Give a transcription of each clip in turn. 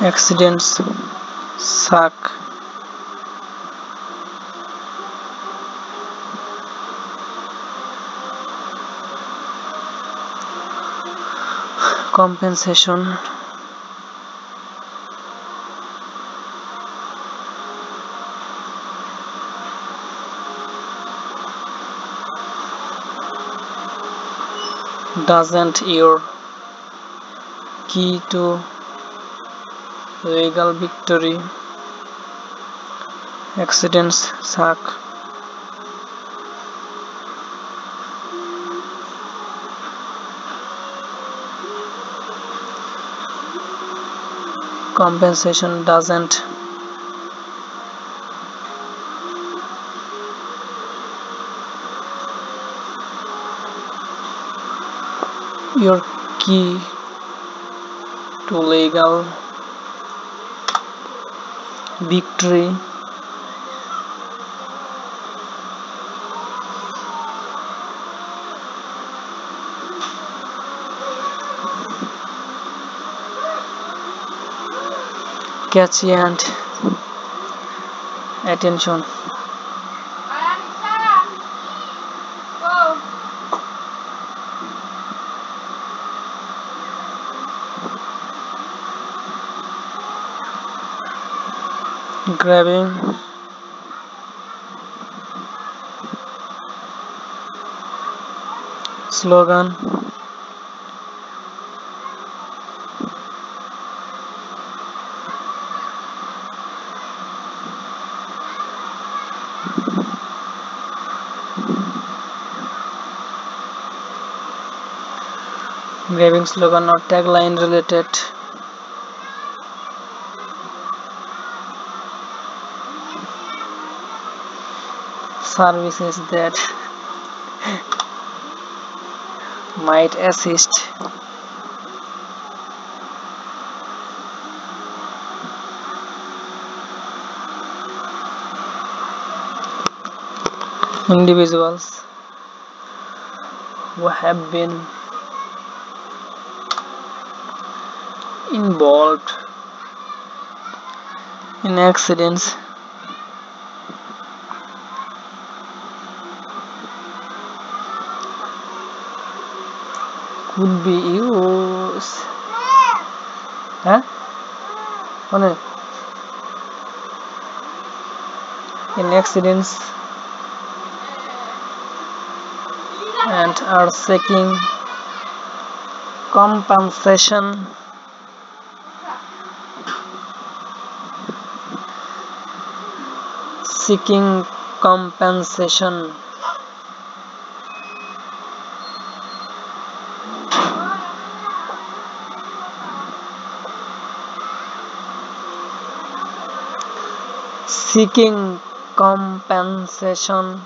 accidents suck compensation. Doesn't your key to legal victory. Accidents suck. Compensation doesn't your key to legal victory catchy and attention grabbing. Slogan. Grabbing slogan or tagline related services that might assist. Individuals who have been involved in accidents could be used huh? In accidents and are seeking compensation. Seeking compensation seeking compensation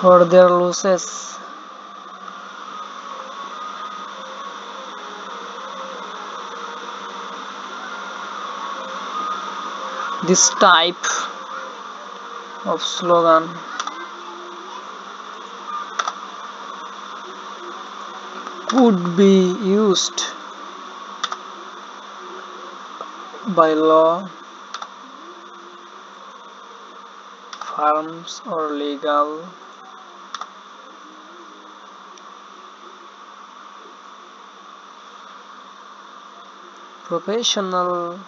for their losses. This type of slogan. Could be used by law firms or legal professional